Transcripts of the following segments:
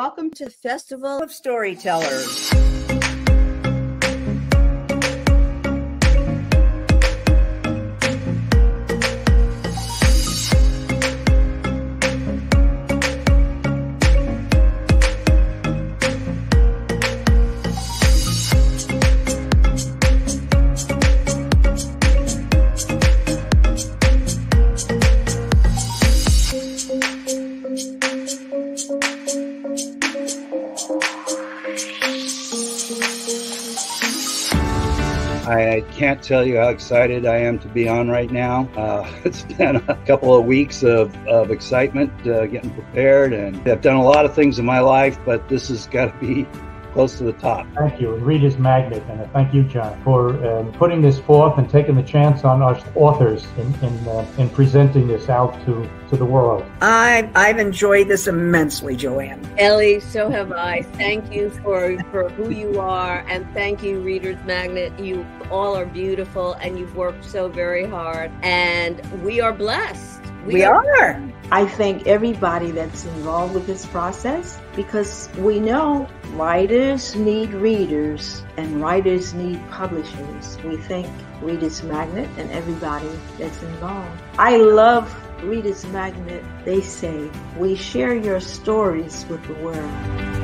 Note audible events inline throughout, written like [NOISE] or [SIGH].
welcome to Festival of Storytellers. Can't tell you how excited I am to be on right now. Uh, [LAUGHS] it's been a couple of weeks of, of excitement, uh, getting prepared, and I've done a lot of things in my life, but this has got to be close to the top. Thank you, Reader's Magnet, and thank you, John, for um, putting this forth and taking the chance on us authors in in, uh, in presenting this out to, to the world. I've, I've enjoyed this immensely, Joanne. Ellie, so have I. Thank you for, for who you are, and thank you, Reader's Magnet. You all are beautiful, and you've worked so very hard, and we are blessed. We, we are. are. I thank everybody that's involved with this process because we know writers need readers and writers need publishers. We thank Reader's Magnet and everybody that's involved. I love Reader's Magnet. They say, we share your stories with the world.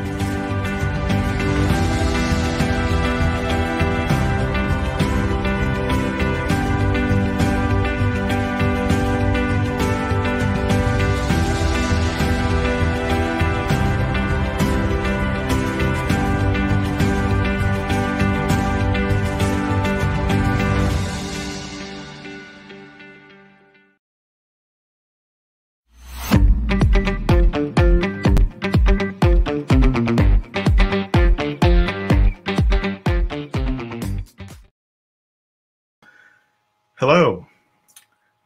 Hello,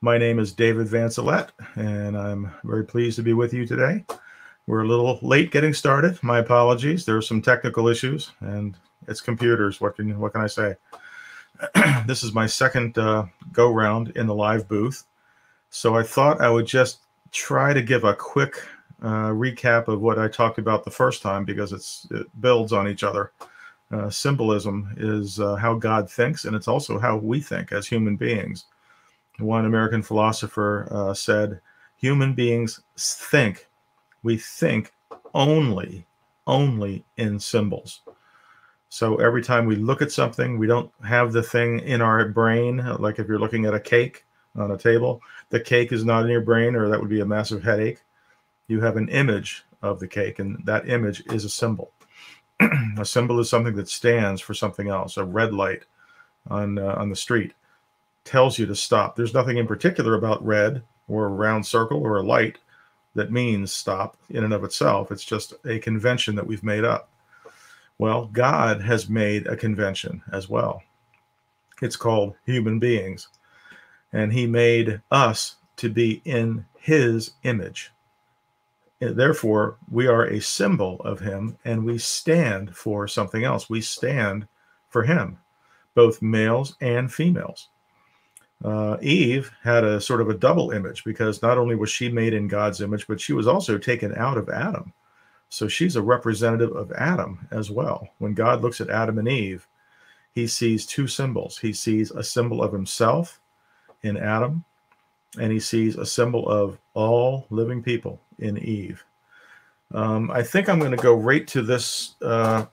my name is David Vancelette, and I'm very pleased to be with you today. We're a little late getting started. My apologies. There are some technical issues, and it's computers. What can what can I say? [CLEARS THROAT] this is my second uh, go round in the live booth, so I thought I would just try to give a quick uh, recap of what I talked about the first time because it's it builds on each other uh, symbolism is uh, how God thinks, and it's also how we think as human beings. One American philosopher uh, said, Human beings think, we think only, only in symbols. So every time we look at something, we don't have the thing in our brain, like if you're looking at a cake on a table, the cake is not in your brain, or that would be a massive headache. You have an image of the cake, and that image is a symbol. A symbol is something that stands for something else. A red light on uh, on the street tells you to stop. There's nothing in particular about red or a round circle or a light that means stop in and of itself. It's just a convention that we've made up. Well, God has made a convention as well. It's called human beings. And he made us to be in his image. Therefore, we are a symbol of him and we stand for something else. We stand for him, both males and females. Uh, Eve had a sort of a double image because not only was she made in God's image, but she was also taken out of Adam. So she's a representative of Adam as well. When God looks at Adam and Eve, he sees two symbols. He sees a symbol of himself in Adam, and he sees a symbol of all living people in Eve. Um, I think I'm going to go right to this uh,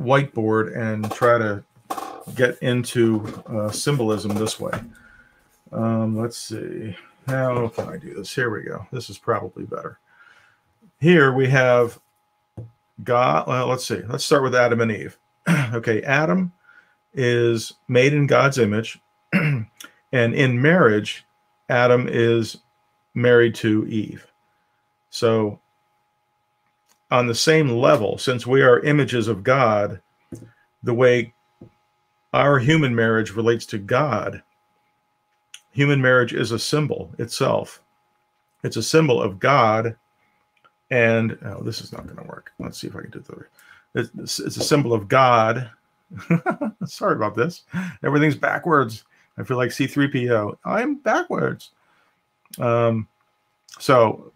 whiteboard and try to get into uh, symbolism this way. Um, let's see. How can I do this? Here we go. This is probably better. Here we have God. Well, let's see. Let's start with Adam and Eve. [CLEARS THROAT] okay, Adam is made in God's image. [CLEARS THROAT] and in marriage, Adam is married to Eve. So, on the same level, since we are images of God, the way our human marriage relates to God, human marriage is a symbol itself. It's a symbol of God. And oh, this is not going to work. Let's see if I can do it. It's, it's a symbol of God. [LAUGHS] Sorry about this. Everything's backwards. I feel like C3PO. I'm backwards. Um, so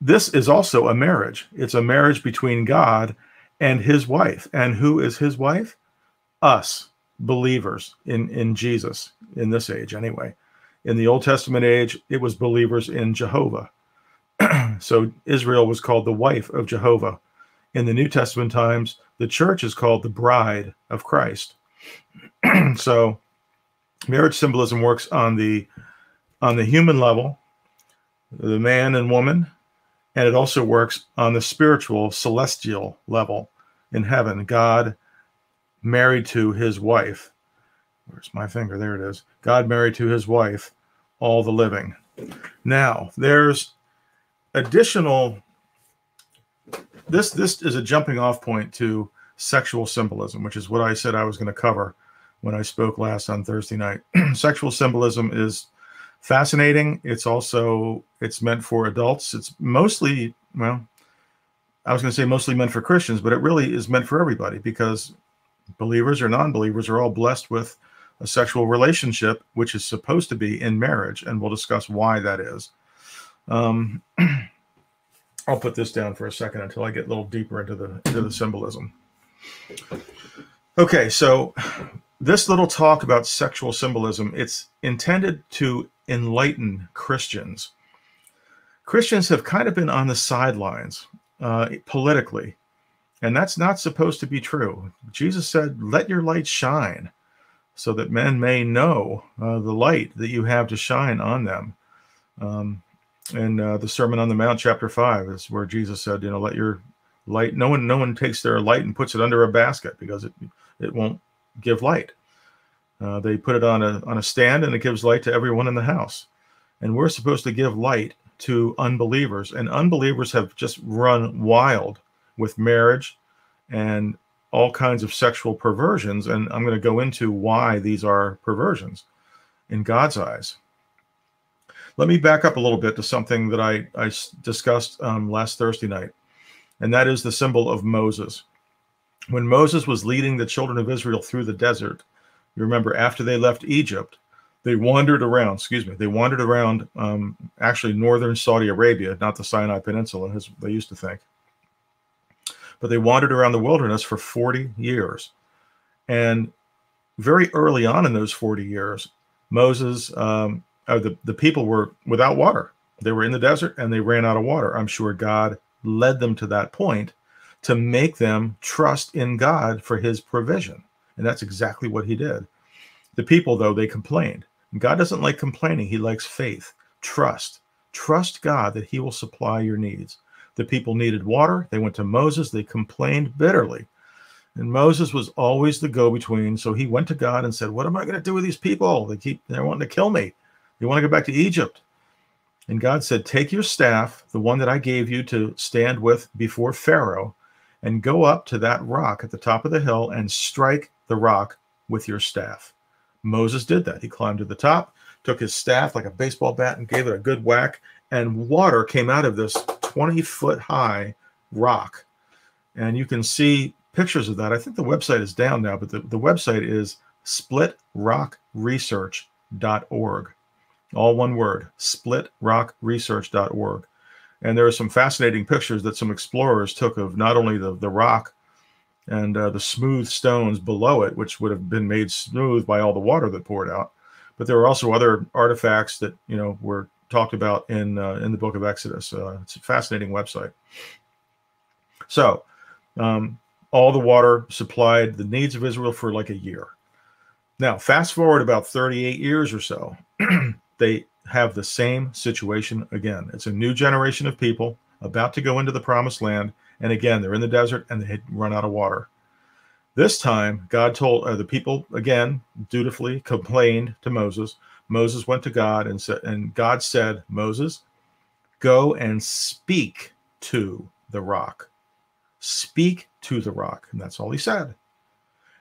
this is also a marriage. It's a marriage between God and his wife. And who is his wife? Us, believers in, in Jesus, in this age anyway. In the Old Testament age, it was believers in Jehovah. [CLEARS THROAT] so Israel was called the wife of Jehovah. In the New Testament times, the church is called the bride of Christ. [CLEARS THROAT] so marriage symbolism works on the on the human level, the man and woman, and it also works on the spiritual celestial level in heaven. God married to his wife. Where's my finger? There it is. God married to his wife, all the living. Now, there's additional this this is a jumping off point to sexual symbolism, which is what I said I was going to cover when I spoke last on Thursday night. [CLEARS THROAT] sexual symbolism is fascinating. It's also it's meant for adults. It's mostly well, I was going to say mostly meant for Christians, but it really is meant for everybody because believers or non-believers are all blessed with a sexual relationship, which is supposed to be in marriage, and we'll discuss why that is. Um, [CLEARS THROAT] I'll put this down for a second until I get a little deeper into the into the symbolism. Okay, so this little talk about sexual symbolism, it's intended to enlighten Christians. Christians have kind of been on the sidelines uh, politically, and that's not supposed to be true. Jesus said, "Let your light shine." So that men may know uh, the light that you have to shine on them. Um, and uh, the Sermon on the Mount, chapter five, is where Jesus said, "You know, let your light. No one, no one takes their light and puts it under a basket because it it won't give light. Uh, they put it on a on a stand and it gives light to everyone in the house. And we're supposed to give light to unbelievers, and unbelievers have just run wild with marriage and all kinds of sexual perversions. And I'm going to go into why these are perversions in God's eyes. Let me back up a little bit to something that I, I discussed um, last Thursday night, and that is the symbol of Moses. When Moses was leading the children of Israel through the desert, you remember after they left Egypt, they wandered around, excuse me, they wandered around um, actually northern Saudi Arabia, not the Sinai Peninsula, as they used to think. But they wandered around the wilderness for 40 years. And very early on in those 40 years, Moses um, uh, the, the people were without water. They were in the desert and they ran out of water. I'm sure God led them to that point to make them trust in God for his provision. And that's exactly what he did. The people, though, they complained. God doesn't like complaining, he likes faith, trust. Trust God that he will supply your needs. The people needed water. They went to Moses. They complained bitterly. And Moses was always the go between. So he went to God and said, What am I going to do with these people? They keep, they're wanting to kill me. You want to go back to Egypt? And God said, Take your staff, the one that I gave you to stand with before Pharaoh, and go up to that rock at the top of the hill and strike the rock with your staff. Moses did that. He climbed to the top, took his staff like a baseball bat, and gave it a good whack, and water came out of this 20 foot high rock. And you can see pictures of that. I think the website is down now, but the, the website is splitrockresearch.org all one word, splitrockresearch.org. And there are some fascinating pictures that some explorers took of not only the, the rock and uh, the smooth stones below it, which would have been made smooth by all the water that poured out, but there were also other artifacts that you know were talked about in uh, in the book of Exodus. Uh, it's a fascinating website. So, um, all the water supplied the needs of Israel for like a year. Now, fast forward about 38 years or so, [CLEARS THROAT] they have the same situation again. It's a new generation of people about to go into the promised land. And again, they're in the desert and they had run out of water. This time, God told uh, the people again, dutifully complained to Moses. Moses went to God and said, and God said, Moses, go and speak to the rock. Speak to the rock. And that's all he said.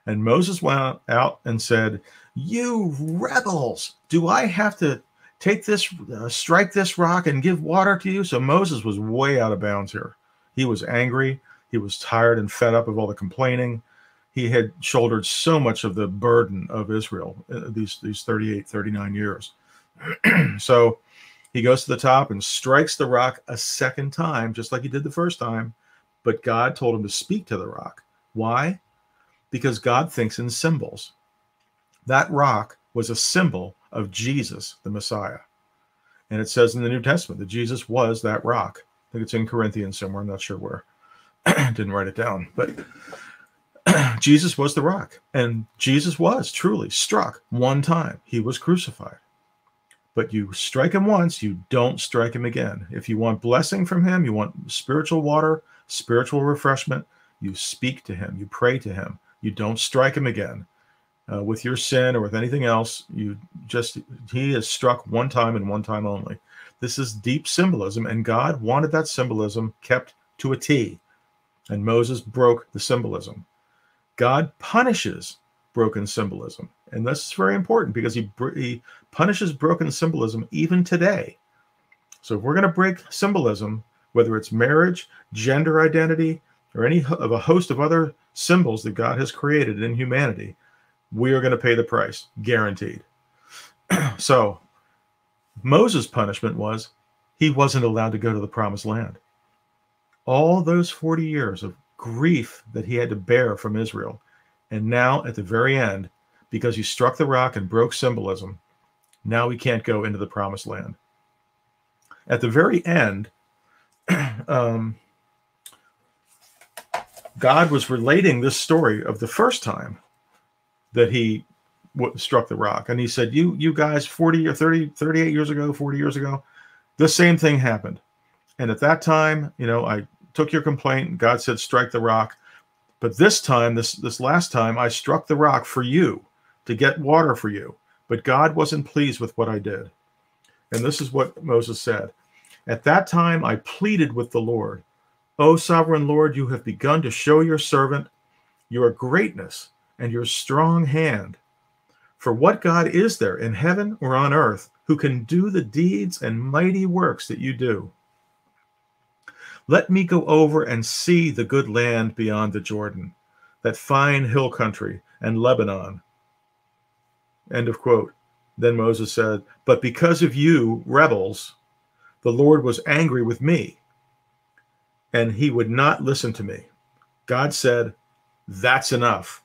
And Moses went out and said, You rebels, do I have to take this, uh, strike this rock and give water to you. So Moses was way out of bounds here. He was angry. He was tired and fed up of all the complaining. He had shouldered so much of the burden of Israel uh, these, these 38, 39 years. [CLEARS THROAT] so He goes to the top and strikes the rock a second time, just like he did the first time. But God told him to speak to the rock. Why? Because God thinks in symbols. That rock was a symbol of Jesus, the Messiah. And it says in the New Testament that Jesus was that rock. I think it's in Corinthians somewhere. I'm not sure where. [CLEARS THROAT] Didn't write it down. But [CLEARS THROAT] Jesus was the rock. And Jesus was truly struck one time. He was crucified. But you strike him once, you don't strike him again. If you want blessing from him, you want spiritual water, spiritual refreshment, you speak to him, you pray to him. You don't strike him again. Uh, with your sin or with anything else, you just, he is struck one time and one time only. This is deep symbolism, and God wanted that symbolism kept to a T. And Moses broke the symbolism. God punishes broken symbolism. And this is very important because he, he punishes broken symbolism even today. So if we're going to break symbolism, whether it's marriage, gender identity, or any of a host of other symbols that God has created in humanity, we are going to pay the price, guaranteed. [CLEARS THROAT] so Moses' punishment was he wasn't allowed to go to the promised land. All those 40 years of grief that he had to bear from Israel. And now at the very end, because he struck the rock and broke symbolism, now he can't go into the promised land. At the very end, [CLEARS THROAT] um, God was relating this story of the first time that he w- struck the rock. And he said, you, you guys, 40 or 30, 38 years ago, 40 years ago, the same thing happened. And at that time, you know, I took your complaint. God said, strike the rock. But this time, this, this last time, I struck the rock for you to get water for you. But God wasn't pleased with what I did. And this is what Moses said. At that time, I pleaded with the Lord, O sovereign Lord, you have begun to show your servant your greatness and your strong hand. For what God is there in heaven or on earth who can do the deeds and mighty works that you do? Let me go over and see the good land beyond the Jordan, that fine hill country and Lebanon. End of quote. Then Moses said, But because of you, rebels, the Lord was angry with me, and he would not listen to me. God said, That's enough.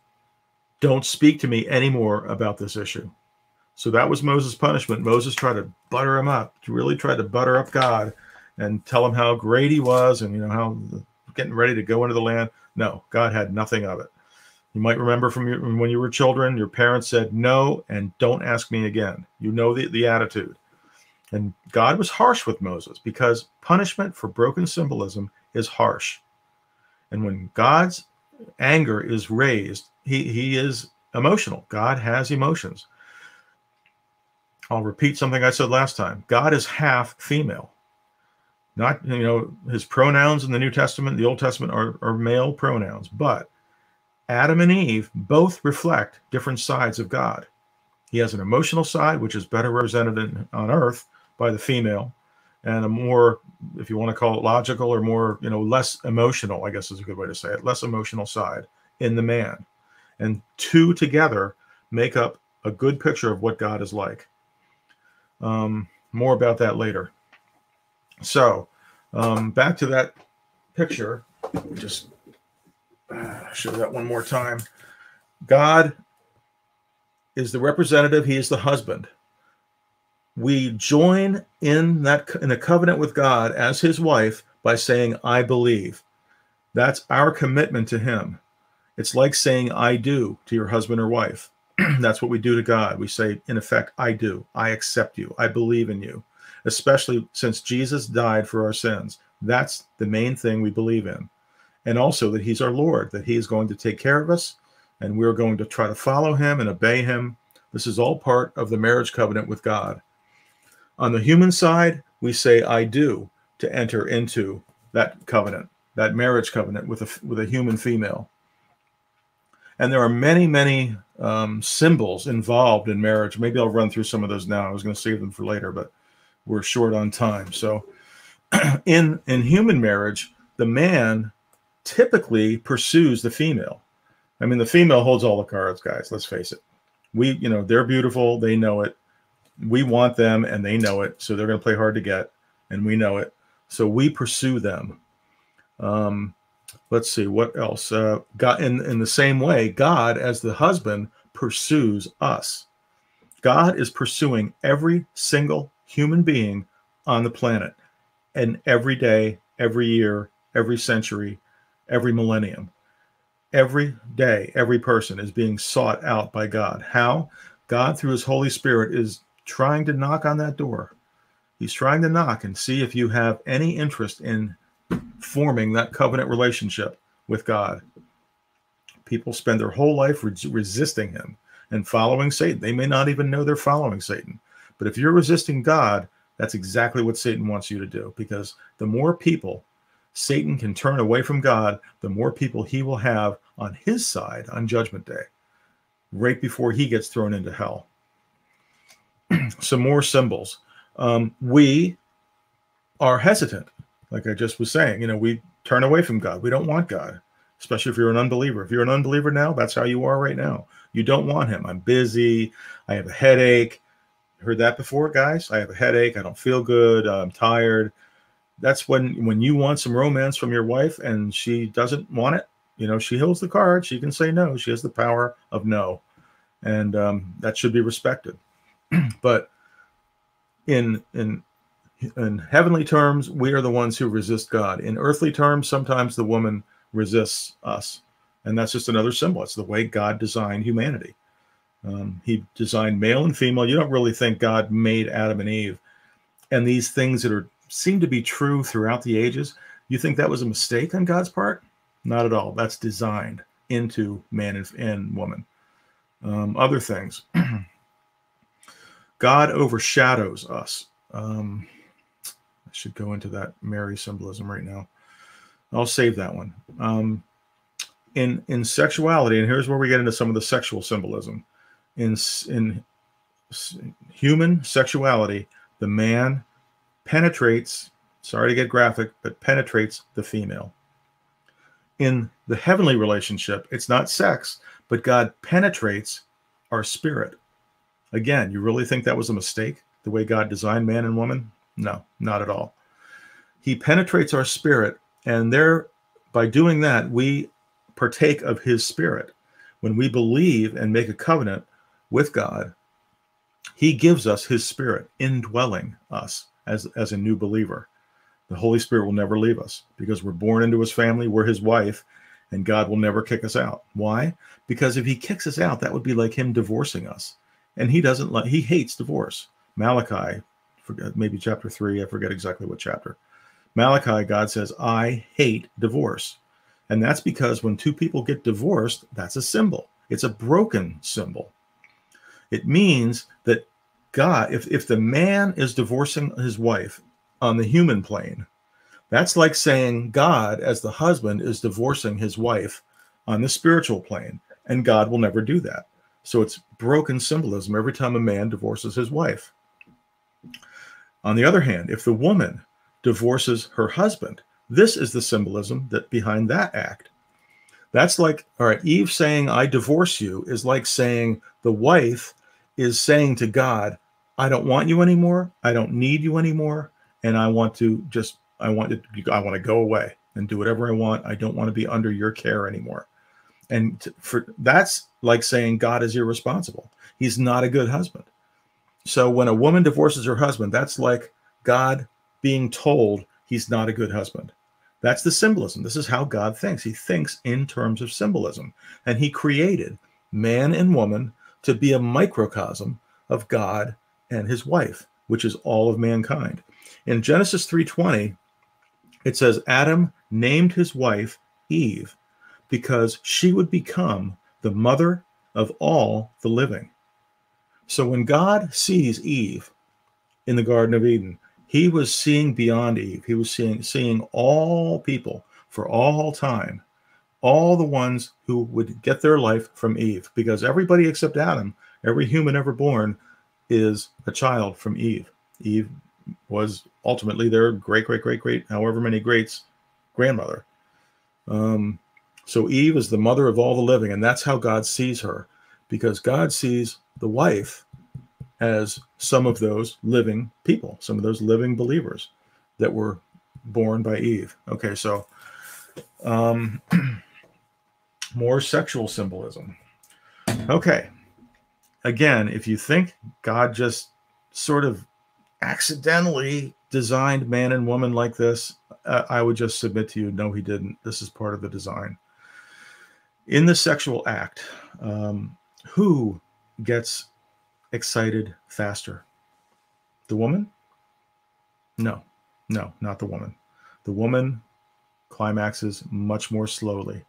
Don't speak to me anymore about this issue. So that was Moses' punishment. Moses tried to butter him up, really try to butter up God and tell him how great he was and you know how getting ready to go into the land. No, God had nothing of it. You might remember from your, when you were children, your parents said no and don't ask me again. You know the, the attitude. And God was harsh with Moses because punishment for broken symbolism is harsh. And when God's anger is raised, he, he is emotional. God has emotions. I'll repeat something I said last time God is half female. Not, you know, his pronouns in the New Testament, the Old Testament are, are male pronouns, but Adam and Eve both reflect different sides of God. He has an emotional side, which is better represented in, on earth by the female, and a more, if you want to call it logical or more, you know, less emotional, I guess is a good way to say it, less emotional side in the man. And two together make up a good picture of what God is like. Um, more about that later. So, um, back to that picture. Just uh, show that one more time. God is the representative. He is the husband. We join in that in a covenant with God as His wife by saying, "I believe." That's our commitment to Him. It's like saying "I do" to your husband or wife. [CLEARS THROAT] That's what we do to God. We say, in effect, "I do. I accept you. I believe in you." Especially since Jesus died for our sins. That's the main thing we believe in. And also that He's our Lord, that He is going to take care of us, and we're going to try to follow Him and obey Him. This is all part of the marriage covenant with God. On the human side, we say, I do, to enter into that covenant, that marriage covenant with a, with a human female. And there are many, many um, symbols involved in marriage. Maybe I'll run through some of those now. I was going to save them for later, but we're short on time. So, [CLEARS THROAT] in in human marriage, the man typically pursues the female. I mean, the female holds all the cards, guys. Let's face it. We, you know, they're beautiful. They know it. we want them and they know it. So they're going to play hard to get and we know it. So we pursue them. Um, let's see what else. Uh, God, in, in the same way, God, as the husband, pursues us. God is pursuing every single human being on the planet and every day, every year, every century, every millennium. Every day, every person is being sought out by God. How? God, through his Holy Spirit, is trying to knock on that door. He's trying to knock and see if you have any interest in forming that covenant relationship with God. People spend their whole life re- resisting him and following Satan. They may not even know they're following Satan. But if you're resisting God, that's exactly what Satan wants you to do because the more people Satan can turn away from God, the more people he will have on his side on Judgment Day, right before he gets thrown into hell. [CLEARS THROAT] Some more symbols. Um, we are hesitant, like I just was saying. You know, we turn away from God. We don't want God, especially if you're an unbeliever. If you're an unbeliever now, that's how you are right now. You don't want Him. I'm busy. I have a headache. Heard that before, guys? I have a headache. I don't feel good. I'm tired that's when when you want some romance from your wife and she doesn't want it you know she holds the card she can say no she has the power of no and um, that should be respected [CLEARS THROAT] but in in in heavenly terms we are the ones who resist god in earthly terms sometimes the woman resists us and that's just another symbol it's the way god designed humanity um, he designed male and female you don't really think god made adam and eve and these things that are seem to be true throughout the ages. You think that was a mistake on God's part? Not at all. That's designed into man and, and woman. Um, other things. [CLEARS THROAT] God overshadows us. Um, should go into that Mary symbolism right now. I'll save that one. Um, in in sexuality, and here's where we get into some of the sexual symbolism. In in human sexuality, the man penetrates, sorry to get graphic, but penetrates the female. In the heavenly relationship, it's not sex, but God penetrates our spirit. Again, you really think that was a mistake, the way God designed man and woman? No, not at all. He penetrates our spirit, and there, by doing that, we partake of his spirit. When we believe and make a covenant with God, he gives us his spirit, indwelling us as, as a new believer. The Holy Spirit will never leave us because we're born into his family, we're his wife, and God will never kick us out. Why? Because if he kicks us out, that would be like him divorcing us. And he doesn't like, he hates divorce. Malachi, forget, maybe chapter three, I forget exactly what chapter. Malachi, God says, I hate divorce. And that's because when two people get divorced, that's a symbol. It's a broken symbol. It means that God, if, if the man is divorcing his wife on the human plane, that's like saying God, as the husband, is divorcing his wife on the spiritual plane, and God will never do that. So it's broken symbolism every time a man divorces his wife. On the other hand, if the woman divorces her husband, this is the symbolism that behind that act. That's like, all right, Eve saying, I divorce you is like saying the wife is saying to God, I don't want you anymore. I don't need you anymore. And I want to just, I want to, I want to go away and do whatever I want. I don't want to be under your care anymore. And for that's like saying God is irresponsible. He's not a good husband. So when a woman divorces her husband, that's like God being told he's not a good husband. That's the symbolism. This is how God thinks. He thinks in terms of symbolism. And he created man and woman to be a microcosm of God and his wife, which is all of mankind. In Genesis 3:20, it says Adam named his wife Eve because she would become the mother of all the living. So when God sees Eve in the Garden of Eden, he was seeing beyond Eve. He was seeing seeing all people for all time, all the ones who would get their life from Eve, because everybody except Adam, every human ever born, is a child from Eve. Eve was ultimately their great, great, great, great, however many greats grandmother. Um, so Eve is the mother of all the living, and that's how God sees her, because God sees the wife as some of those living people, some of those living believers that were born by Eve. Okay, so um, [CLEARS THROAT] more sexual symbolism. Okay, again, if you think God just sort of accidentally designed man and woman like this, uh, I would just submit to you, no, he didn't. This is part of the design. In the sexual act, um, who gets excited faster? The woman? No, no, not the woman. The woman climaxes much more slowly.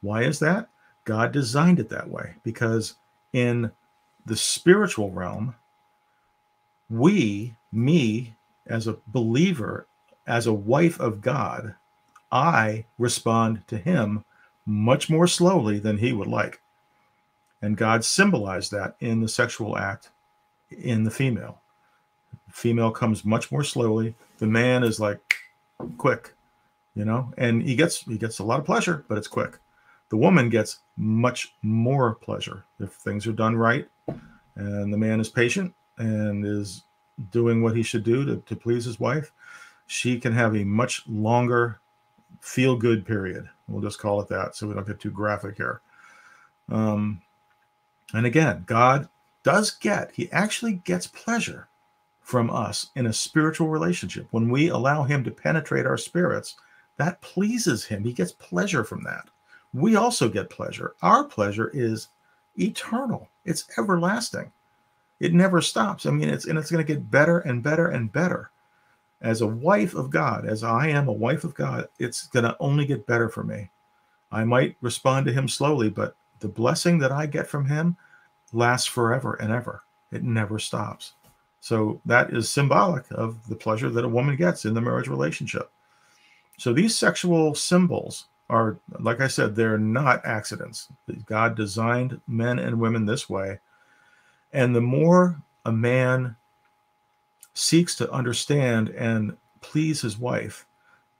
Why is that? God designed it that way because in the spiritual realm, we, me, as a believer, as a wife of God, I respond to him much more slowly than he would like. And God symbolized that in the sexual act in the female. Female comes much more slowly. The man is like quick, you know, and he gets he gets a lot of pleasure, but it's quick. The woman gets much more pleasure if things are done right and the man is patient and is doing what he should do to, to please his wife. She can have a much longer feel good period. We'll just call it that so we don't get too graphic here. Um, and again, God does get, he actually gets pleasure from us in a spiritual relationship. When we allow him to penetrate our spirits, that pleases him. He gets pleasure from that. We also get pleasure. Our pleasure is eternal, it's everlasting. It never stops. I mean, it's and it's going to get better and better and better. As a wife of God, as I am a wife of God, it's going to only get better for me. I might respond to him slowly, but the blessing that I get from him lasts forever and ever. It never stops. So that is symbolic of the pleasure that a woman gets in the marriage relationship. So these sexual symbols are, like I said, they're not accidents. God designed men and women this way. And the more a man seeks to understand and please his wife,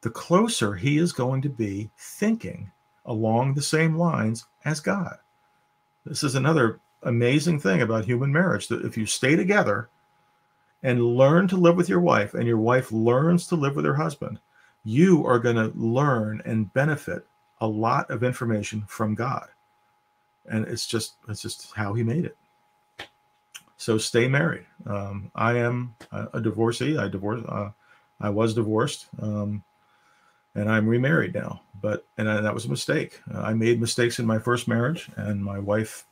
the closer he is going to be thinking along the same lines as God. This is another amazing thing about human marriage that if you stay together and learn to live with your wife, and your wife learns to live with her husband, you are going to learn and benefit a lot of information from God. And it's just it's just how he made it. So stay married. Um, I am a, divorcee. I divorced. Uh, I was divorced. Um, and I'm remarried now. But and I, that was a mistake. Uh, I made mistakes in my first marriage, and my wife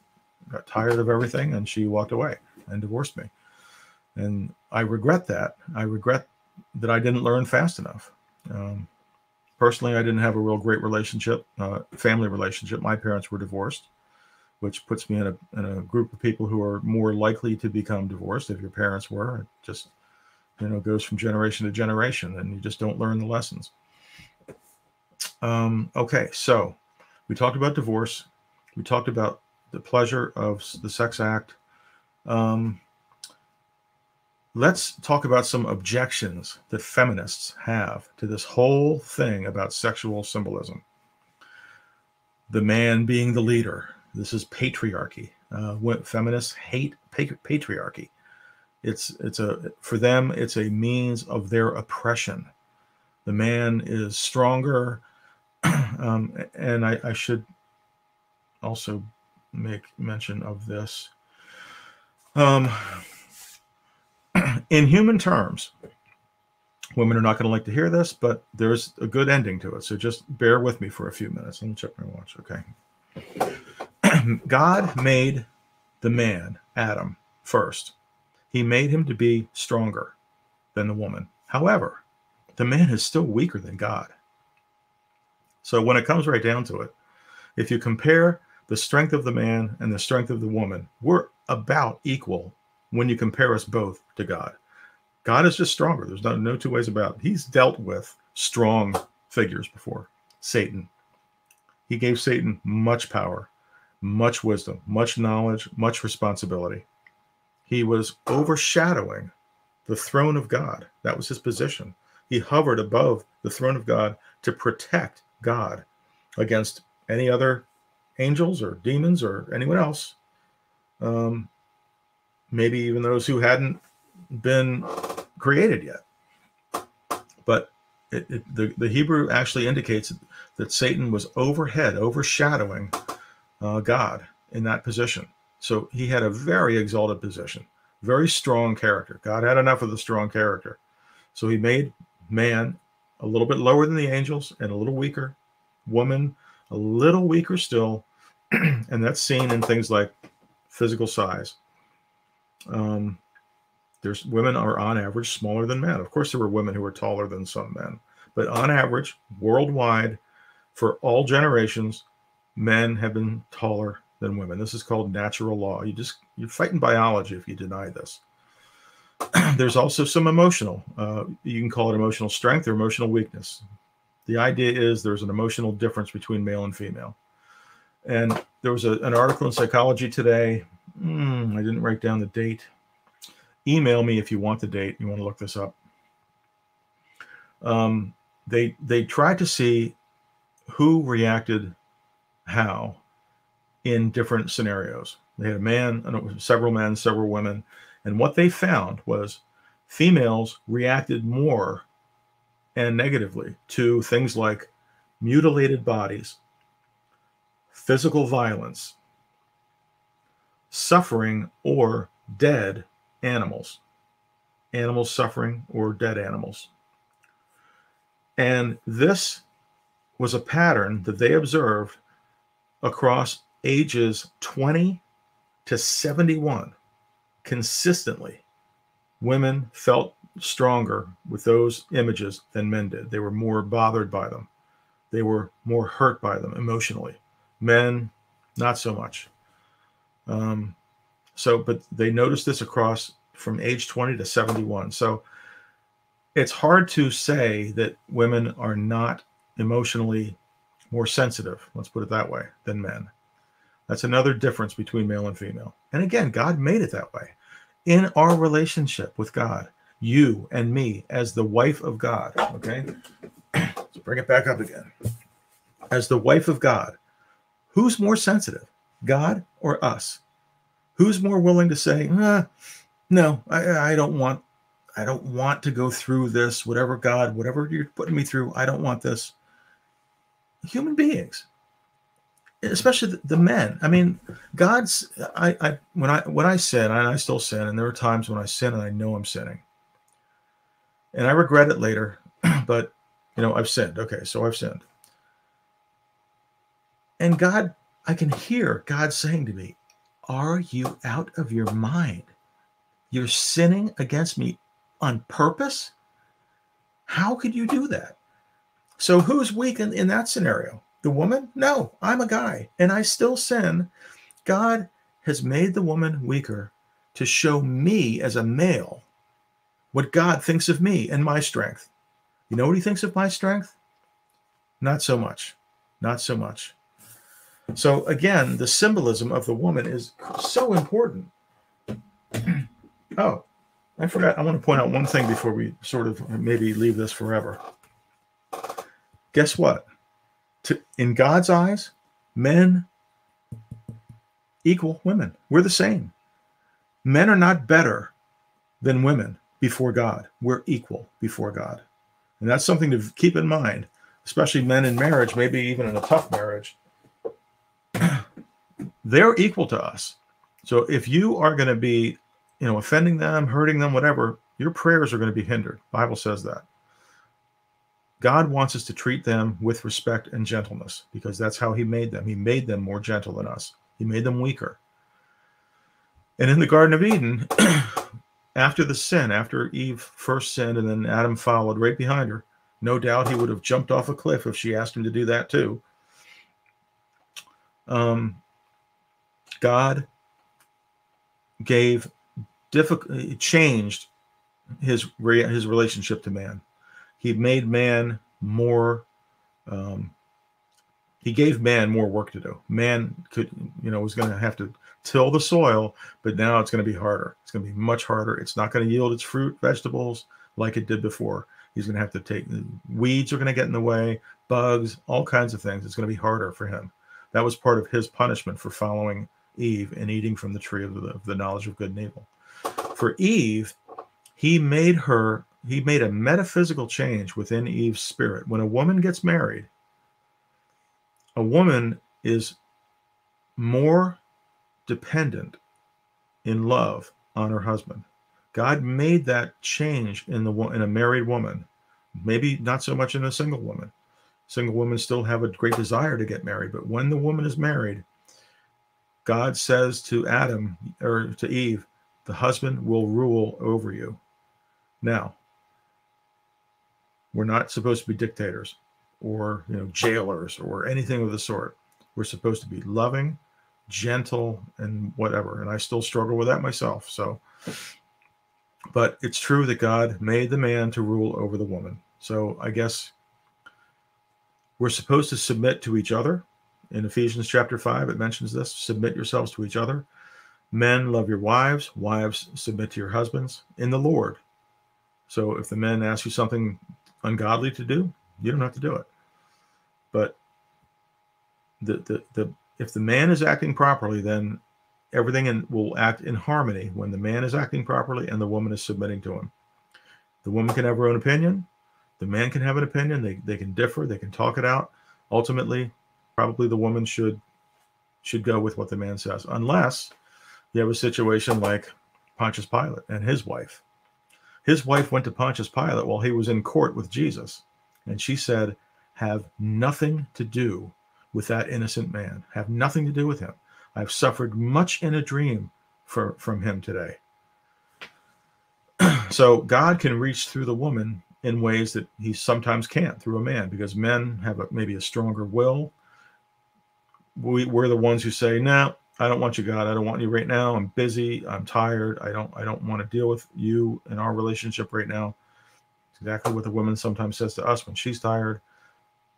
got tired of everything, and she walked away and divorced me. And I regret that. I regret that I didn't learn fast enough. Um, personally, I didn't have a real great relationship, uh, family relationship. My parents were divorced, which puts me in a, in a group of people who are more likely to become divorced if your parents were. It just you know goes from generation to generation, and you just don't learn the lessons. Um, okay, so we talked about divorce. We talked about the pleasure of the sex act. Um, let's talk about some objections that feminists have to this whole thing about sexual symbolism. The man being the leader. This is patriarchy. Uh, feminists hate patriarchy. It's it's a for them it's a means of their oppression. The man is stronger, [CLEARS THROAT] um, and I, I should also make mention of this. Um, [CLEARS THROAT] in human terms, women are not going to like to hear this, but there's a good ending to it. So just bear with me for a few minutes. Let me check my watch. Okay. [CLEARS THROAT] God made the man, Adam, first. He made him to be stronger than the woman. However, the man is still weaker than God. So when it comes right down to it, if you compare the strength of the man and the strength of the woman, we're about equal when you compare us both to God. God is just stronger. There's no, no two ways about it. He's dealt with strong figures before. Satan. He gave Satan much power, much wisdom, much knowledge, much responsibility. He was overshadowing the throne of God. That was his position. He hovered above the throne of God to protect God against any other angels or demons or anyone else. Um, maybe even those who hadn't been created yet. But it, it, the, the Hebrew actually indicates that Satan was overhead, overshadowing uh, God in that position. So he had a very exalted position, very strong character. God had enough of the strong character. So he made man a little bit lower than the angels and a little weaker, woman a little weaker still. [CLEARS THROAT] and that's seen in things like physical size. Um, there's women are on average smaller than men. Of course, there were women who were taller than some men, but on average, worldwide, for all generations, men have been taller than women. This is called natural law. You just you're fighting biology if you deny this. [CLEARS THROAT] There's also some emotional. Uh, you can call it emotional strength or emotional weakness. The idea is there's an emotional difference between male and female. And there was a, an article in Psychology Today. Mm, I didn't write down the date. Email me if you want the date. You want to look this up. Um, they they tried to see who reacted how in different scenarios. They had a man, several men, several women, and what they found was females reacted more and negatively to things like mutilated bodies, physical violence, suffering, or dead animals. Animals suffering or dead animals. And this was a pattern that they observed across ages 20 to 71 consistently. Women felt stronger with those images than men did. They were more bothered by them. They were more hurt by them emotionally. Men, not so much. Um, so, but they noticed this across from age 20 to 71. So it's hard to say that women are not emotionally more sensitive, let's put it that way, than men. That's another difference between male and female. And again, God made it that way. In our relationship with God, you and me as the wife of God, okay? [CLEARS THROAT] So bring it back up again. As the wife of God, who's more sensitive, God or us? Who's more willing to say, no, I, I don't want, I don't want to go through this, whatever God, whatever you're putting me through, I don't want this. Human beings especially the, men. I mean, God's. I, I when I when I sin, and I still sin, and there are times when I sin and I know I'm sinning, and I regret it later. [CLEARS THROAT] but you know, I've sinned. Okay, so I've sinned, and God, I can hear God saying to me, "Are you out of your mind? You're sinning against me on purpose. How could you do that?" So who's weak in, in that scenario? The woman? No, I'm a guy and I still sin. God has made the woman weaker to show me as a male what God thinks of me and my strength. You know what he thinks of my strength? Not so much. Not so much. So again, the symbolism of the woman is so important. [CLEARS THROAT] oh, I forgot. I want to point out one thing before we sort of maybe leave this forever. Guess what? To, in God's eyes, men equal women. We're the same. Men are not better than women before God. We're equal before God. And that's something to keep in mind, especially men in marriage, maybe even in a tough marriage. [CLEARS THROAT] They're equal to us. So if you are going to be, you know, offending them, hurting them, whatever, your prayers are going to be hindered. Bible says that. God wants us to treat them with respect and gentleness because that's how He made them. He made them more gentle than us, He made them weaker. And in the Garden of Eden, [CLEARS THROAT] after the sin, after Eve first sinned and then Adam followed right behind her, no doubt he would have jumped off a cliff if she asked him to do that too. Um, God gave difficult, changed his his relationship to man he made man more um, he gave man more work to do. Man could you know was going to have to till the soil but now it's going to be harder. It's going to be much harder. It's not going to yield its fruit vegetables like it did before. He's going to have to take weeds are going to get in the way bugs all kinds of things. It's going to be harder for him. That was part of his punishment for following eve and eating from the tree of the, of the knowledge of good and evil. For Eve, he made her, he made a metaphysical change within Eve's spirit. When a woman gets married, a woman is more dependent in love on her husband. God made that change in the in a married woman. Maybe not so much in a single woman. Single women still have a great desire to get married, but when the woman is married, God says to Adam or to Eve, the husband will rule over you. Now, we're not supposed to be dictators or you know jailers or anything of the sort. We're supposed to be loving, gentle, and whatever. And I still struggle with that myself. So, but it's true that God made the man to rule over the woman. So I guess we're supposed to submit to each other. In Ephesians chapter 5, it mentions this submit yourselves to each other. Men, love your wives. Wives, submit to your husbands in the Lord. So if the men ask you something ungodly to do, you don't have to do it. But the, the, the if the man is acting properly, then everything in, will act in harmony when the man is acting properly and the woman is submitting to him. The woman can have her own opinion. The man can have an opinion. They, they can differ. They can talk it out. Ultimately, probably the woman should should go with what the man says, unless you have a situation like Pontius Pilate and his wife. His wife went to Pontius Pilate while he was in court with Jesus, and she said, Have nothing to do with that innocent man. Have nothing to do with him. I've suffered much in a dream for, from him today. [CLEARS THROAT] so God can reach through the woman in ways that he sometimes can't through a man because men have a, maybe a stronger will. We, we're the ones who say, no, I don't want you, God. I don't want you right now. I'm busy. I'm tired. I don't, I don't want to deal with you in our relationship right now. It's exactly what the woman sometimes says to us when she's tired.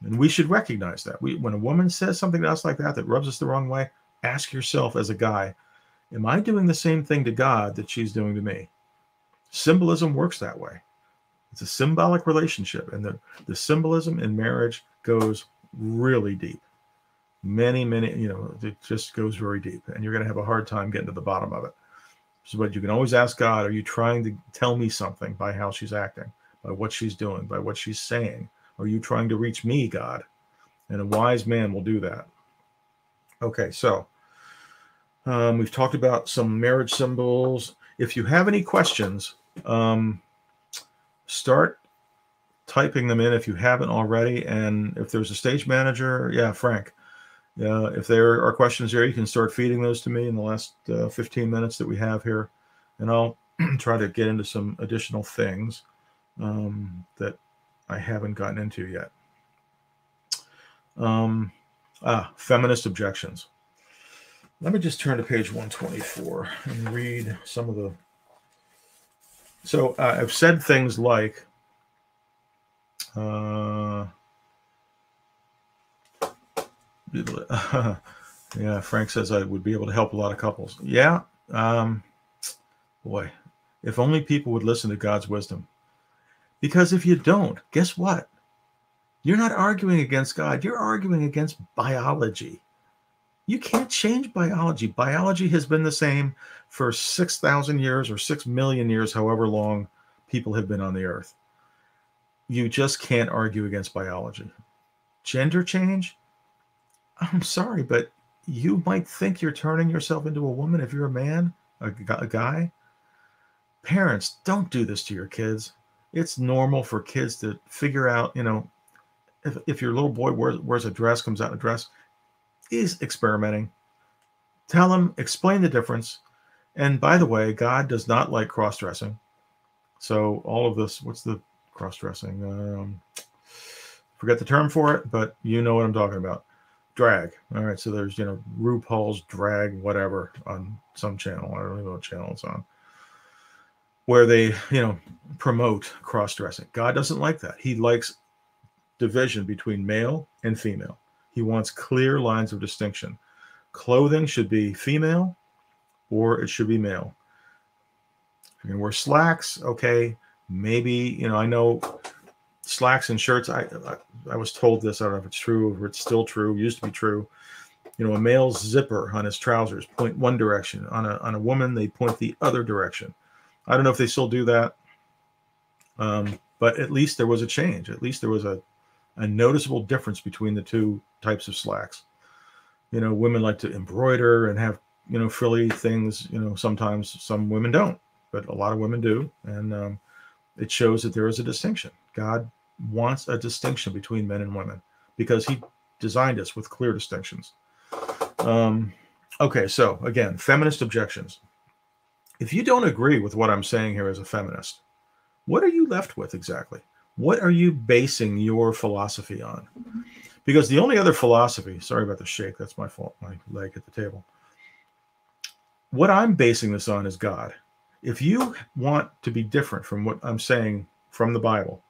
And we should recognize that. We, when a woman says something to us like that, that rubs us the wrong way, ask yourself as a guy, am I doing the same thing to God that she's doing to me? Symbolism works that way. It's a symbolic relationship, and the, the symbolism in marriage goes really deep. Many, many, you know, it just goes very deep, and you're going to have a hard time getting to the bottom of it. So, but you can always ask God, are you trying to tell me something by how she's acting, by what she's doing, by what she's saying? Are you trying to reach me, God? And a wise man will do that. Okay, so um, we've talked about some marriage symbols. If you have any questions, um, start typing them in if you haven't already. And if there's a stage manager, yeah, Frank. Yeah, if there are questions there, you can start feeding those to me in the last uh, 15 minutes that we have here, and I'll [CLEARS THROAT] try to get into some additional things um, that I haven't gotten into yet. Um, ah, feminist objections. Let me just turn to page 124 and read some of the so uh, I've said things like, uh, [LAUGHS] yeah, Frank says I would be able to help a lot of couples. Yeah, um, boy, if only people would listen to God's wisdom. Because if you don't, guess what? You're not arguing against God, you're arguing against biology. You can't change biology. Biology has been the same for 6,000 years or 6 million years, however long people have been on the earth. You just can't argue against biology. Gender change? I'm sorry, but you might think you're turning yourself into a woman if you're a man, a, a guy. Parents, don't do this to your kids. It's normal for kids to figure out, you know, if, if your little boy wears, wears a dress, comes out in a dress, he's experimenting. Tell him, explain the difference. And by the way, God does not like cross dressing. So all of this, what's the cross dressing? Um, forget the term for it, but you know what I'm talking about. Drag. All right. So there's, you know, RuPaul's drag, whatever, on some channel. I don't know what channel it's on. Where they, you know, promote cross dressing. God doesn't like that. He likes division between male and female. He wants clear lines of distinction. Clothing should be female or it should be male. If going to wear slacks, okay, maybe, you know, I know slacks and shirts. I, I, I was told this. I don't know if it's true or it's still true. Used to be true. You know, a male's zipper on his trousers point one direction. On a on a woman, they point the other direction. I don't know if they still do that. Um, but at least there was a change. At least there was a, a noticeable difference between the two types of slacks. You know, women like to embroider and have, you know, frilly things. You know, sometimes some women don't, but a lot of women do. And um, it shows that there is a distinction. God wants a distinction between men and women because he designed us with clear distinctions. Um, okay, so again, feminist objections. If you don't agree with what I'm saying here as a feminist, what are you left with exactly? What are you basing your philosophy on? Because the only other philosophy, sorry about the shake, that's my fault, my leg at the table. What I'm basing this on is God. If you want to be different from what I'm saying from the Bible,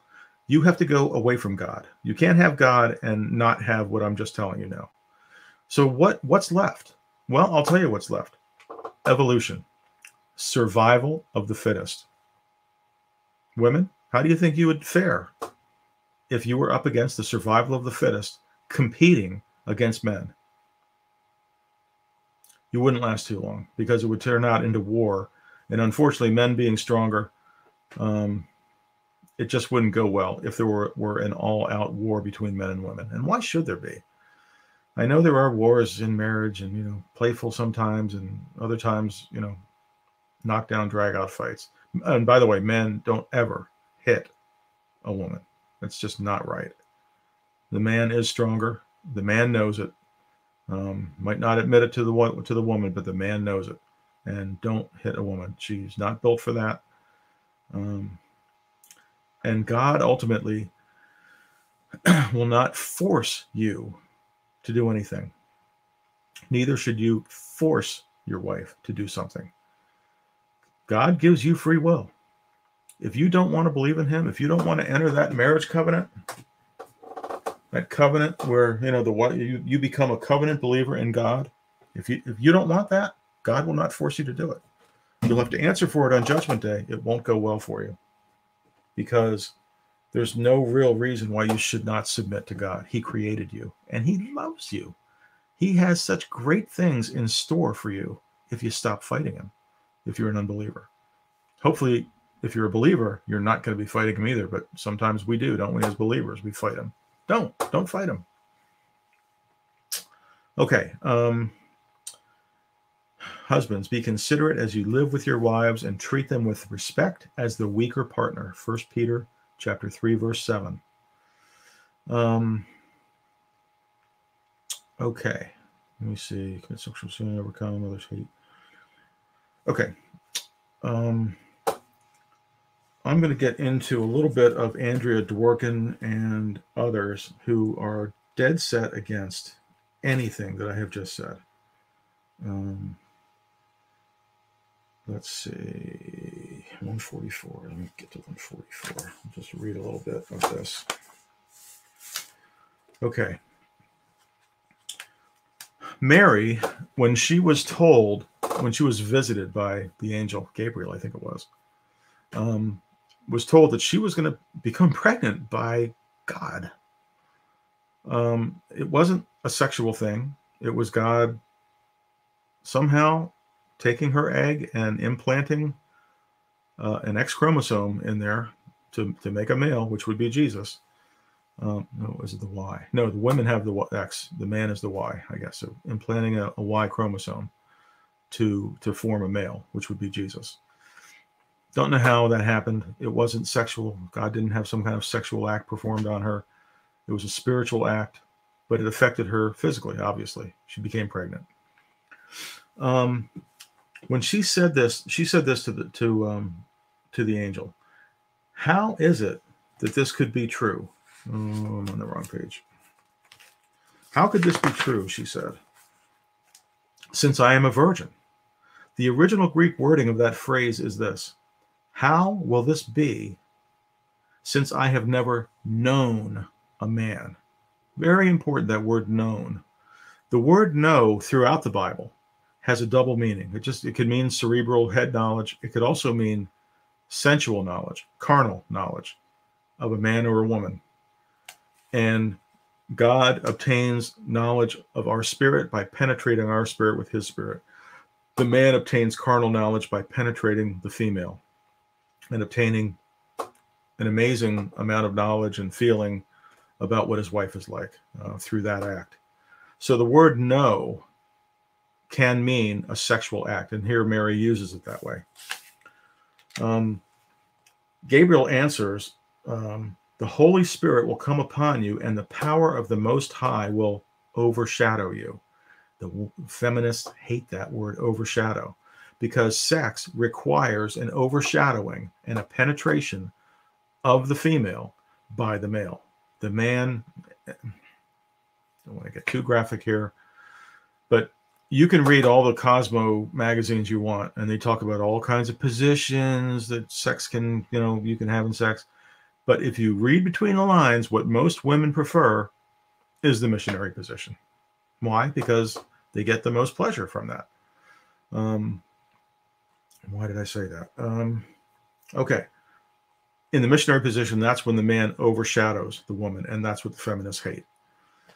you have to go away from God. You can't have God and not have what I'm just telling you now. So what what's left? Well, I'll tell you what's left. Evolution. Survival of the fittest. Women, how do you think you would fare if you were up against the survival of the fittest competing against men? You wouldn't last too long because it would turn out into war. And unfortunately, men being stronger, um, it just wouldn't go well if there were, were an all out war between men and women. And why should there be? I know there are wars in marriage and, you know, playful sometimes and other times, you know, knockdown, drag out fights and by the way, men don't ever hit a woman. That's just not right. The man is stronger. The man knows it. Um, might not admit it to the to the woman, but the man knows it. And don't hit a woman. She's not built for that. Um, and God ultimately [CLEARS THROAT] will not force you to do anything. Neither should you force your wife to do something. God gives you free will. If you don't want to believe in Him, if you don't want to enter that marriage covenant, that covenant where you know the what you, you become a covenant believer in God, if you if you don't want that, God will not force you to do it. You'll have to answer for it on Judgment Day. It won't go well for you because there's no real reason why you should not submit to God. He created you and He loves you. He has such great things in store for you if you stop fighting Him if you're an unbeliever. Hopefully, if you're a believer, you're not going to be fighting him either. But sometimes we do, don't we? As believers, we fight him. Don't, don't fight him. Okay. Um, husbands, be considerate as you live with your wives and treat them with respect as the weaker partner. First Peter chapter three, verse seven. Um. Okay. Let me see. Commit sexual sin, overcome others' hate. Okay. Um, I'm going to get into a little bit of Andrea Dworkin and others who are dead set against anything that I have just said. Um, let's see, 144. Let me get to 144. I'll just read a little bit of this. Okay. Mary, when she was told when she was visited by the angel Gabriel, I think it was, um, was told that she was going to become [LAUGHS] pregnant by God. Um, it wasn't a sexual thing. It was God somehow taking her egg and implanting uh, an X chromosome in there to, to make a male, which would be Jesus. Um, no, is it the Y? No, the women have the X. The man is the Y, I guess. So implanting a, a Y chromosome to to form a male, which would be Jesus. Don't know how that happened. It wasn't sexual. God didn't have some kind of sexual act performed on her. It was a spiritual act, but it affected her physically. Obviously, she became pregnant. Um, when she said this, she said this to the to um, to the angel. How is it that this could be true? Oh, I'm on the wrong page. How could this be true? She said since I am a virgin. The original Greek wording of that phrase is this How will this be since I have never known a man? Very important that word known. The word know throughout the Bible has a double meaning. It just it could mean cerebral head knowledge. It could also mean sensual knowledge, carnal knowledge of a man or a woman. And God obtains knowledge of our spirit by penetrating our spirit with his spirit. The man obtains carnal knowledge by penetrating the female. and obtaining an amazing amount of knowledge and feeling about what his wife is like uh, through that act. So the word know can mean a sexual act, and here Mary uses it that way. Um, Gabriel answers, um, The Holy Spirit will come upon you, and the power of the Most High will overshadow you. The feminists hate that word overshadow because sex requires an overshadowing and a penetration of the female by the male. The man, I don't want to get too graphic here, but you can read all the Cosmo magazines you want, and they talk about all kinds of positions that sex can, you know, you can have in sex. But if you read between the lines, what most women prefer is the missionary position. Why? Because they get the most pleasure from that. Um, why did I say that? Um, okay. In the missionary position, that's when the man overshadows the woman, and that's what the feminists hate.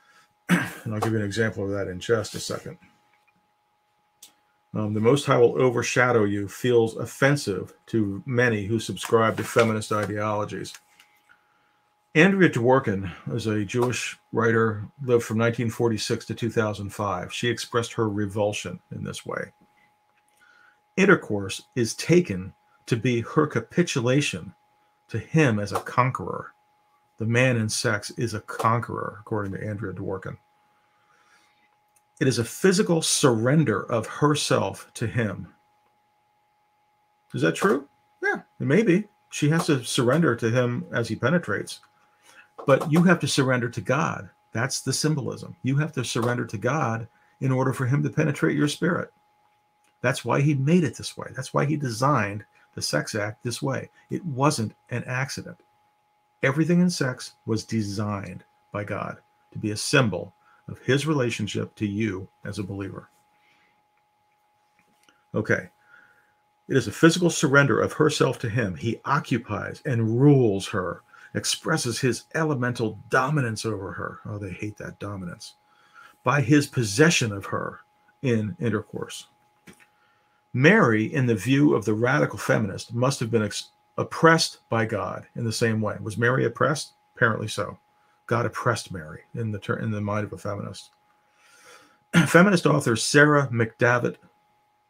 [CLEARS THROAT] and I'll give you an example of that in just a second. Um, the Most High will overshadow you feels offensive to many who subscribe to feminist ideologies. Andrea Dworkin is a Jewish writer, lived from 1946 to 2005. She expressed her revulsion in this way. Intercourse is taken to be her capitulation to him as a conqueror. The man in sex is a conqueror, according to Andrea Dworkin. It is a physical surrender of herself to him. Is that true? Yeah, maybe. She has to surrender to him as he penetrates. But you have to surrender to God. That's the symbolism. You have to surrender to God in order for him to penetrate your spirit. That's why he made it this way. That's why he designed the sex act this way. It wasn't an accident. Everything in sex was designed by God to be a symbol of his relationship to you as a believer. Okay. It is a physical surrender of herself to him. He occupies and rules her, expresses his elemental dominance over her. Oh, they hate that dominance. By his possession of her in intercourse. Mary, in the view of the radical feminist, must have been oppressed by God in the same way. Was Mary oppressed? Apparently so. God oppressed Mary in the in the mind of a feminist. [CLEARS THROAT] feminist author Sarah McDavitt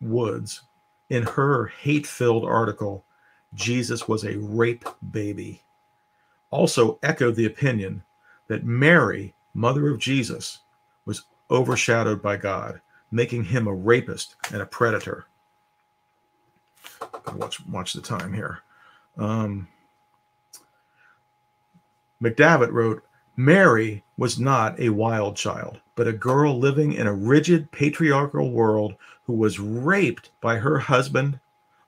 Woods, in her hate-filled article, "Jesus was a rape baby," also echoed the opinion that Mary, mother of Jesus, was overshadowed by God, making him a rapist and a predator. Watch watch the time here. Um, McDavitt wrote, Mary was not a wild child, but a girl living in a rigid patriarchal world who was raped by her husband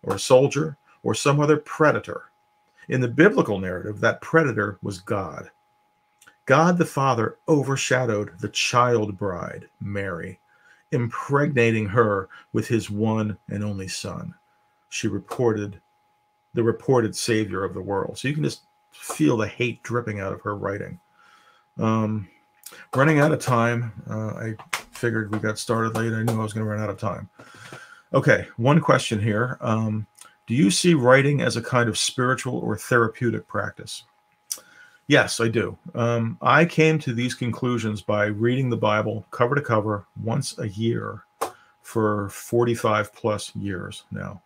or a soldier or some other predator. In the biblical narrative, that predator was God. God the Father overshadowed the child bride, Mary, impregnating her with his one and only son. She reported the reported savior of the world. So you can just feel the hate dripping out of her writing. Um, running out of time. Uh, I figured we got started late. I knew I was going to run out of time. Okay, one question here. Um, do you see writing as a kind of spiritual or therapeutic practice? Yes, I do. Um, I came to these conclusions by reading the Bible cover to cover once a year for 45 plus years now.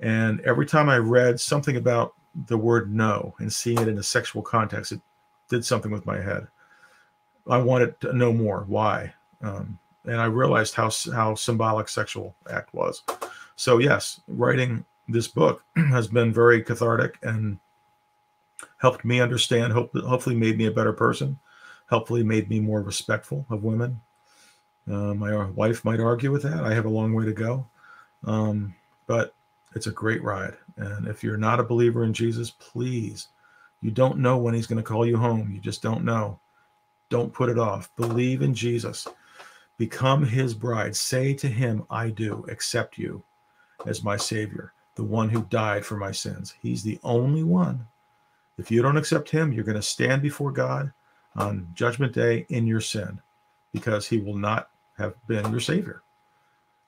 And every time I read something about the word know and seeing it in a sexual context, it did something with my head. I wanted to know more why, um, and I realized how how symbolic sexual act was. So yes, writing this book [CLEARS THROAT] has been very cathartic and helped me understand. Hope, hopefully, made me a better person. Hopefully, made me more respectful of women. Uh, my wife might argue with that. I have a long way to go, um, but it's a great ride. And if you're not a believer in Jesus, please you don't know when he's going to call you home. You just don't know. Don't put it off. Believe in Jesus. Become his bride. Say to him, I do accept you as my Savior, the one who died for my sins. He's the only one. If you don't accept him, you're going to stand before God on Judgment Day in your sin because he will not have been your Savior.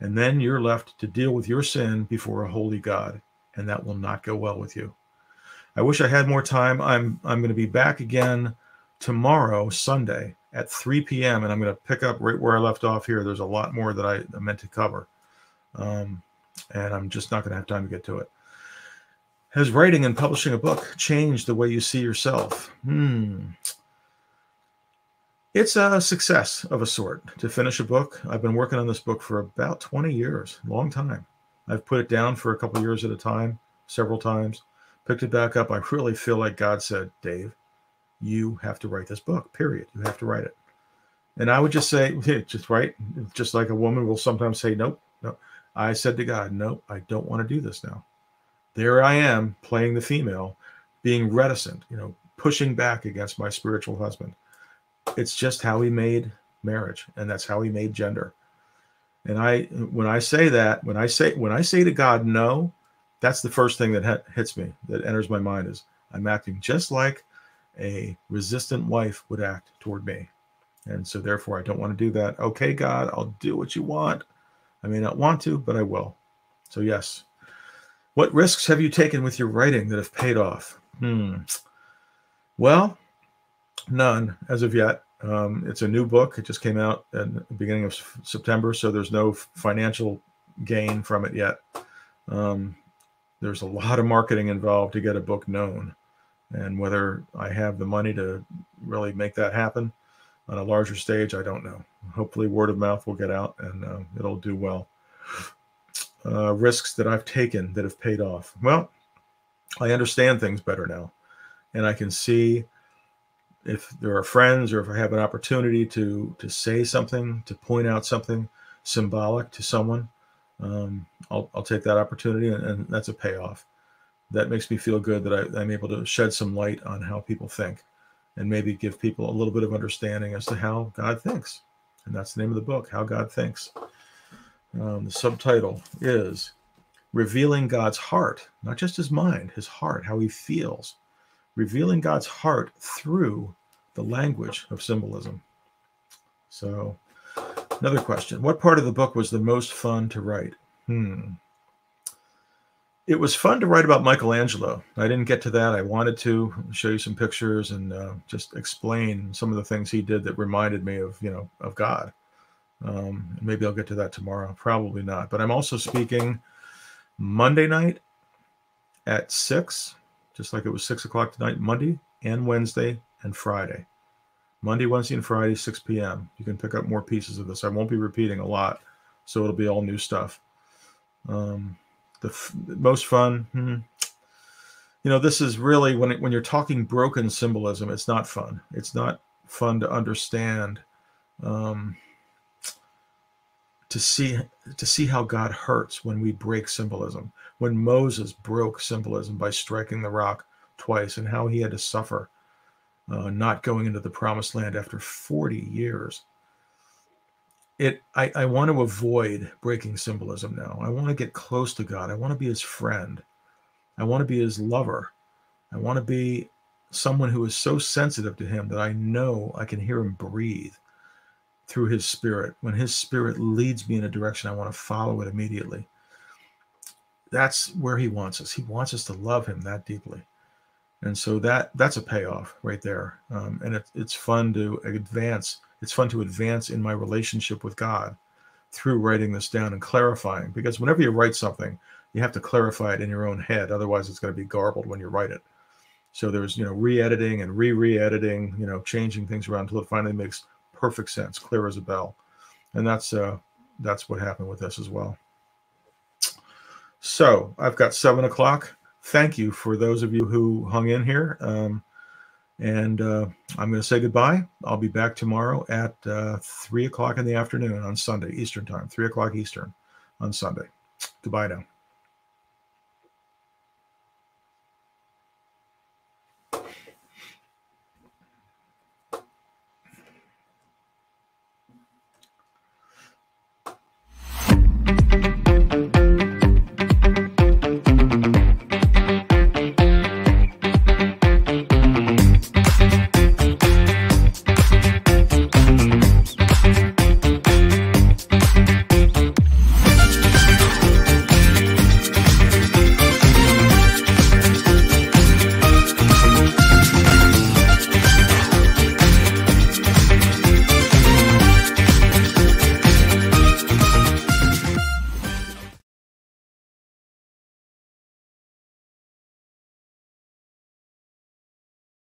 And then you're left to deal with your sin before a holy God and that will not go well with you. I wish I had more time. I'm I'm going to be back again tomorrow, Sunday at 3 p.m. and I'm going to pick up right where I left off here. There's a lot more that I meant to cover, um, and I'm just not going to have time to get to it. Has writing and publishing a book changed the way you see yourself? Hmm. It's a success of a sort to finish a book. I've been working on this book for about 20 years, long time. I've put it down for a couple years at a time, several times, picked it back up. I really feel like God said, Dave, you have to write this book, period. You have to write it. And I would just say, [LAUGHS] just write, just like a woman will sometimes say, nope, no. I said to God, nope, I don't want to do this now. There I am playing the female, being reticent, you know, pushing back against my spiritual husband. It's just how he made marriage, and that's how he made gender. And I, when I say that, when I say when I say to God no, that's the first thing that hits me, that enters my mind is I'm acting just like a resistant wife would act toward me. And so therefore I don't want to do that. Okay, God, I'll do what you want. I may not want to, but I will. So yes. What risks have you taken with your writing that have paid off? Hmm. Well, none as of yet. Um, it's a new book. It just came out at the beginning of September, so there's no financial gain from it yet. Um, there's a lot of marketing involved to get a book known, and whether I have the money to really make that happen on a larger stage, I don't know. Hopefully, word of mouth will get out and uh, it'll do well. Uh, risks that I've taken that have paid off. Well, I understand things better now, and I can see if there are friends or if I have an opportunity to to say something, to point out something symbolic to someone, um, I'll, I'll take that opportunity, and, and, that's a payoff. That makes me feel good that I, I'm able to shed some light on how people think, and maybe give people a little bit of understanding as to how God thinks. And that's the name of the book, How God Thinks. Um, the subtitle is Revealing God's Heart, not just his mind, his heart, how he feels revealing God's heart through the language of symbolism. So, another question What part of the book was the most fun to write? Hmm. It was fun to write about Michelangelo. I didn't get to that. I wanted to show you some pictures and uh, just explain some of the things he did that reminded me of, you know, of God. Um, maybe I'll get to that tomorrow. Probably not. But I'm also speaking Monday night at six just like it was six o'clock tonight, Monday and Wednesday and Friday. Monday, Wednesday, and Friday, 6 p.m. You can pick up more pieces of this. I won't be repeating a lot, so it'll be all new stuff. Um, the, f- most fun, hmm. you know, this is really when it, when you're talking broken symbolism, it's not fun. It's not fun to understand. Um, to see to see how God hurts when we break symbolism. When Moses broke symbolism by striking the rock twice, and how he had to suffer uh, not going into the promised land after 40 years. It I, I want to avoid breaking symbolism now. I want to get close to God. I want to be his friend. I want to be his lover. I want to be someone who is so sensitive to him that I know I can hear him breathe through his spirit. When his spirit leads me in a direction, I want to follow it immediately. That's where he wants us. He wants us to love him that deeply. And so that that's a payoff right there. Um, and it, it's fun to advance. It's fun to advance in my relationship with God through writing this down and clarifying. Because whenever you write something, you have to clarify it in your own head. Otherwise, it's going to be garbled when you write it. So there's you know re-editing and re-re-editing, you know, changing things around until it finally makes perfect sense, clear as a bell. And that's uh, that's what happened with this as well. So I've got seven o'clock. Thank you for those of you who hung in here. Um, and uh, I'm going to say goodbye. I'll be back tomorrow at uh, three o'clock in the afternoon on Sunday, Eastern time, three o'clock Eastern on Sunday. Goodbye now.